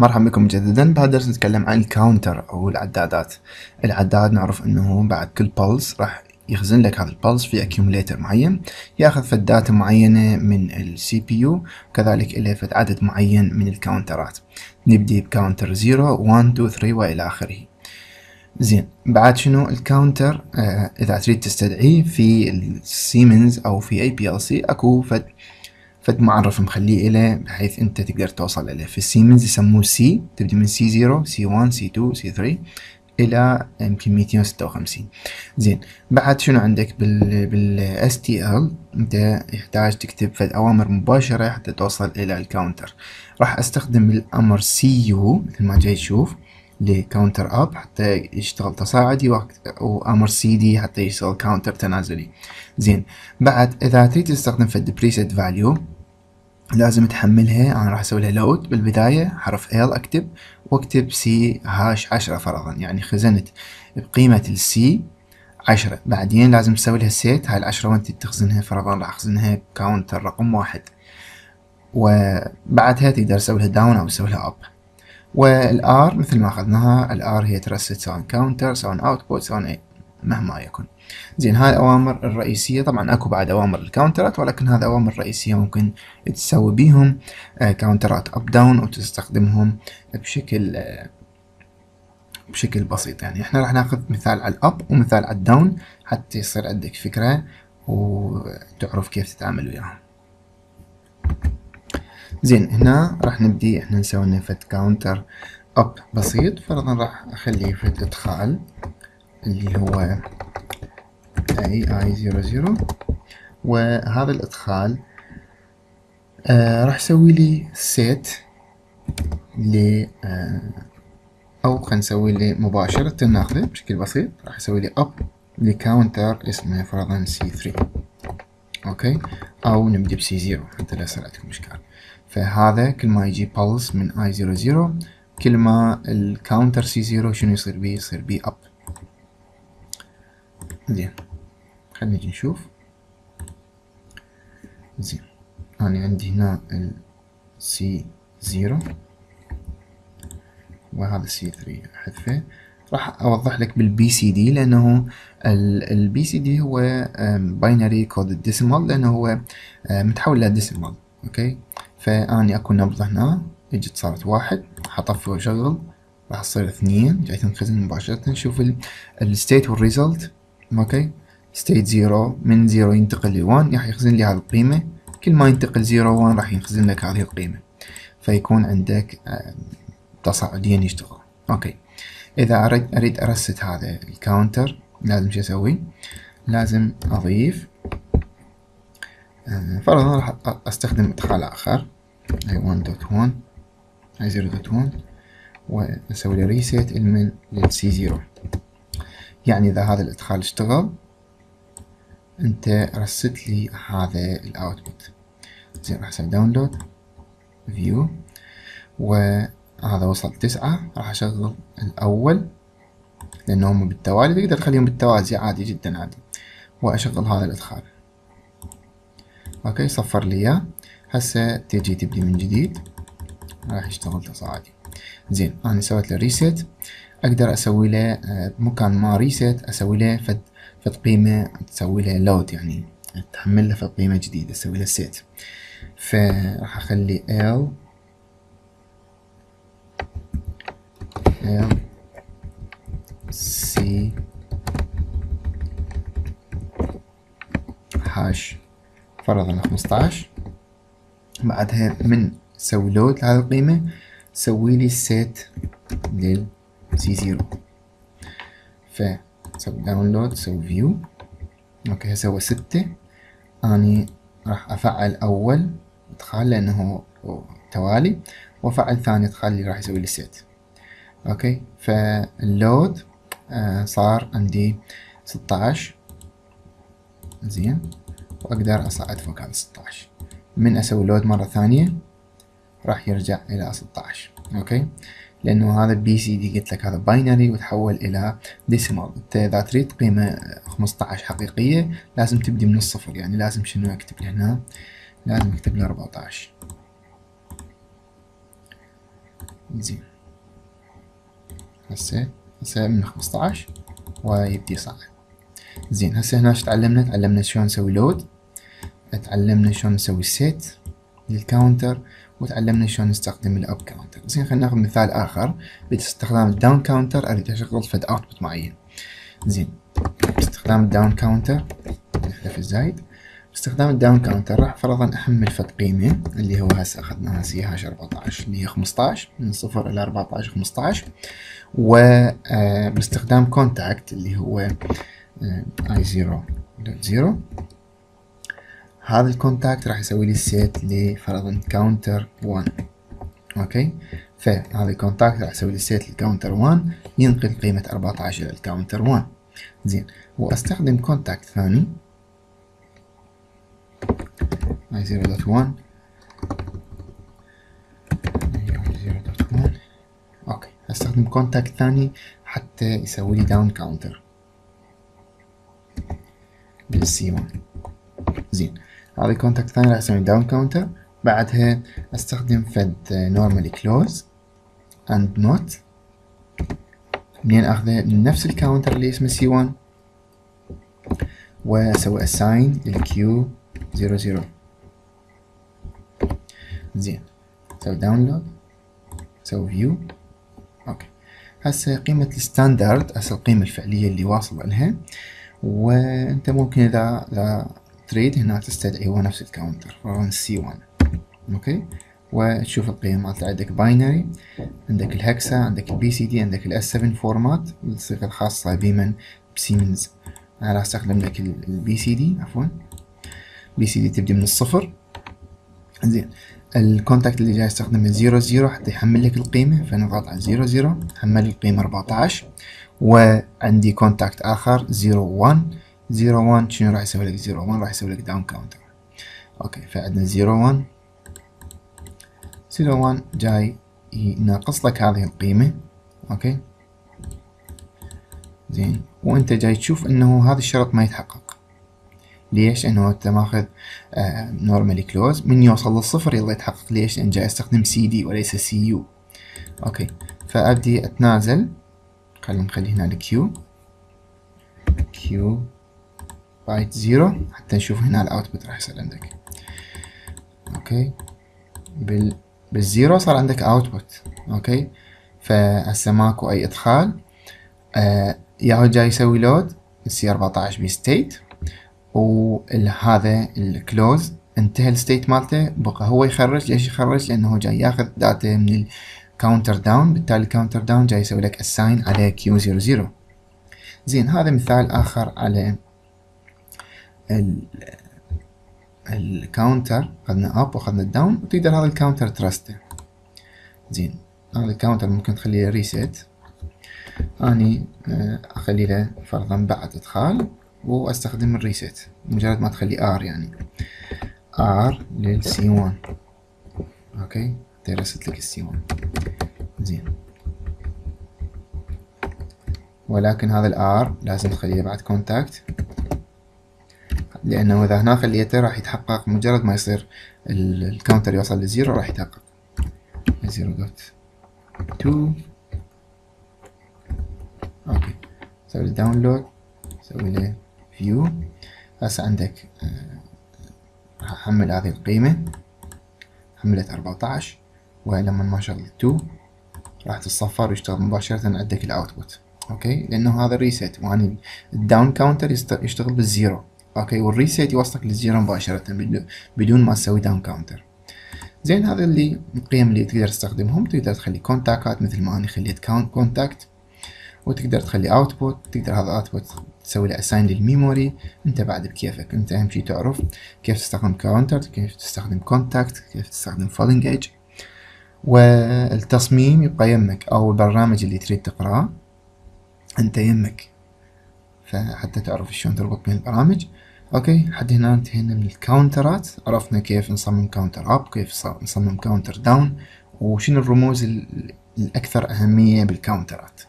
مرحبا بكم مجددا بهذا الدرس نتكلم عن ال counter أو العدادات. العداد نعرف أنه بعد كل pulse راح يخزن لك هذا ال pulse في accumulator معين. ياخذ فد data معينة من ال CPU كذلك له فد عدد معين من ال counterات نبدي ب counter 0 1 2 3 وإلى آخره. زين بعد شنو ال counter آه إذا تريد تستدعيه في السيمنز أو في اي PLC أكو فد فد معرف مخليه إله بحيث أنت تقدر توصل إليه. في السيمنز يسموه سي تبدي من سي 0 سي 1 سي 2 سي 3 إلى يمكن 256 زين بعد شنو عندك بال بال L أنت يحتاج تكتب فد أوامر مباشرة حتى توصل إلى ال counter. راح أستخدم الأمر CU مثل ما جاي تشوف ل counter up حتى يشتغل تصاعدي وأمر سي دي حتى يشتغل counter تنازلي. زين بعد إذا تريد تستخدم فد preset value لازم تحملها أنا راح أسوي لها load بالبداية حرف L أكتب وأكتب C hash عشرة فرضا يعني خزنت بقيمة ال C عشرة. بعدين لازم تسوي لها set هاي العشرة وانت تخزنها فرضا راح أخزنها counter رقم واحد. وبعدها تقدر تسوي لها down أو تسوي لها up وال R مثل ما أخذناها ال R هي ت reset سواء counter سواء output سواء مهما يكن. زين هاي الأوامر الرئيسية. طبعا أكو بعد أوامر ال counterات ولكن هذه أوامر رئيسية ممكن تسوي بيهم counterات up down وتستخدمهم بشكل آه، بشكل بسيط. يعني إحنا راح ناخذ مثال على ال up ومثال على ال down حتى يصير عندك فكرة وتعرف كيف تتعامل وياهم. زين هنا راح نبدي إحنا نسوي لنا فد counter up بسيط. فرضا راح أخليه فد ادخال اللي هو I I zero zero وهذا الإدخال آه راح أسوي لي set ل آه أو خلينا نسوي لي مباشرة ناخذه بشكل بسيط. راح أسوي لي up ل counter اسمه فرضا C 3 okay؟ أو نبدي ب C 0 حتى لا يصير عندكم إشكال. فهذا كل ما يجي pulse من I 0 0 كل ما ال counter C 0 شنو يصير بيه؟ يصير بيه up زين. خلينا نجي نشوف. زين. أنا عندي هنا ال C zero. وهذا C three أحذفه راح أوضح لك بال BCD لأنه ال BCD هو binary code decimal لأنه هو متحول ل decimal okay؟ فأني أكو نبضة هنا. إجت صارت واحد. حطفي واشغل راح تصير اثنين. جاي تنخزن مباشرة. نشوف ال state وال result okay؟ state zero من zero ينتقل ل one راح يخزن لي هذه القيمة كل ما ينتقل zero one راح يخزن لك هذه القيمة فيكون عندك تصاعديا يشتغل okay اذا اريد اريد ا reset هذا ال counter لازم شو أسوي لازم اضيف فرضا راح استخدم ادخال اخر I 1.1 I 0.1 واسوي له reset من لل C 0 يعني اذا هذا الادخال اشتغل أنت reset لي هذا ال output زين راح أسوي download view وهذا وصل تسعة. راح أشغل الأول لأنه هم بالتوالي. تقدر تخليهم بالتوازي عادي جدا عادي. وأشغل هذا الإدخال. okay صفر لي إياه. هسه تجي تبدي من جديد. راح يشتغل تصاعدي. زين أنا سويت له reset أقدر أسوي له آه، بمكان ما reset أسوي له فد فد قيمة تسوي له load يعني تحمل له فد قيمة جديدة أسوي له set فراح أخلي ال ال سي هاش فرضا خمسطعش بعدها من سوي load لهذه القيمة سوي لي لل C zero ف سوي download سوي view okay سوى ستة. أني راح أفعل أول إدخال لأنه توالي وأفعل ثاني إدخال اللي راح يسوي لي set okay فال load آه صار عندي ستة زين وأقدر أصعد فوق هذا ستة من أسوي load مرة ثانية؟ راح يرجع إلى ستة okay؟ لأنه هذا BCD قلت لك هذا binary وتحول إلى decimal أنت إذا تريد قيمة 15 حقيقية لازم تبدي من الصفر يعني لازم شنو أكتب لي هنا لازم أكتب لي 14 زين. هسه هسه من خمسطعش ويبدي يصعد. زين هسه هنا تعلمنا؟ تعلمنا شلون نسوي load تعلمنا شلون نسوي set لل counter وتعلمنا شلون نستخدم ال up counter زين خلينا ناخذ مثال آخر باستخدام ال down counter اريد اشغل فد output معين. زين باستخدام ال down counter نحذف الزايد. باستخدام ال down counter راح فرضا أحمل فد قيمة اللي هو هسه أخذناها سي هاش 14 اللي هي 15 من صفر إلى 14 15 وباستخدام contact اللي هو I 0 0 هذا ال contact راح يسوي لي set لفرضا counter 1 okay؟ فهذا ال contact راح يسوي لي set لل counter 1 ينقل قيمة 14 إلى ال counter 1 زين. وأستخدم contact ثاني. I 0.1 okay. أستخدم contact ثاني حتى يسوي لي down counter بال C 1 زين. هذا ال contact الثاني راح أسوي down counter بعدها أستخدم فد normally close and not منين أخذه؟ من نفس ال counter اللي اسمه C 1 وأسوي assign لل Q 00 زين. سوي download سوي view okay. هسه قيمة ال standard هسه القيمة الفعلية اللي واصل لها. وأنت ممكن إذا تريد هنا تستدعي هو نفس ال counter فرن C 1 okay؟ وتشوف القيم مالت عندك binary عندك ال hexa عندك ال BCD عندك ال S7 format الصيغة الخاصة بيمن بسيمنز أنا راح أستخدم لك ال BCD عفوا. BCD تبدي من الصفر. زين. ال contact اللي جاي استخدم من 00 حتى يحمل لك القيمة فنضغط على 00 حمل القيمة 14 وعندي contact آخر 01 0 1 شنو راح يسوي لك 0 1 راح يسوي لك down counter. okay فعندنا 0 1 0 1 جاي يناقص لك هذه القيمة. okay. زين وأنت جاي تشوف إنه هذا الشرط ما يتحقق. ليش؟ انه أنت ماخذ آه، normally close من يوصل للصفر يلا يتحقق. ليش؟ لأن جاي استخدم سي دي وليس CU okay. فأبدي أتنازل. خلينا نخلي هنا ال Q Q byte zero حتى نشوف هنا ال output راح يصير عندك. okay. بال بال zero صار عندك output. okay. فهسه ماكو أي إدخال. آه ياهو جاي يسوي load. ال C 14 بي state. وهذا ال close انتهى ال state مالته. بقى هو يخرج. ليش يخرج؟ لأنه جاي ياخذ data من ال counter down بالتالي ال counter down جاي يسوي لك assign على Q 00 زين هذا مثال آخر على ال counter اخذنا up واخذنا ال down وتقدر هذا ال counter ترسته زين هذا ال counter ممكن تخليه reset أني آه، أخلي له فرضا بعد إدخال وأستخدم ال reset مجرد ما تخلي R يعني. R لل C 1 okay؟ ترست لك ال C 1 زين. ولكن هذا ال R لازم تخليه بعد contact لأنه إذا هنا خليته راح يتحقق مجرد ما يصير ال counter يوصل ل zero راح يتحقق. zero dot two. okay. سوي download سوي له view هسه عندك آه، راح أحمل هذه القيمة. حملت أربعتاش ولما ما شغلت two راح تتصفر ويشتغل مباشرة عندك ال output okay؟ لأنه هذا ال reset واني ال down counter يشتغل بال zero. okay وال reset يوصلك لل zero مباشرة بدون ما تسوي down counter زين هذا اللي القيم اللي تقدر تستخدمهم. تقدر تخلي contactات مثل ما أنا خليت contact وتقدر تخلي output تقدر هذا output تسوي له assign لل memory أنت بعد بكيفك. أنت أهم شي تعرف كيف تستخدم counter كيف تستخدم contact كيف تستخدم falling edge والتصميم يبقى يمك أو البرنامج اللي تريد تقرأه أنت يمك. فحتى تعرف شلون تربط بين البرامج. أوكي لحد هنا انتهينا من ال counter ات. عرفنا كيف نصمم counter up كيف نصمم counter down وشنو الرموز الأكثر أهمية بال counter ات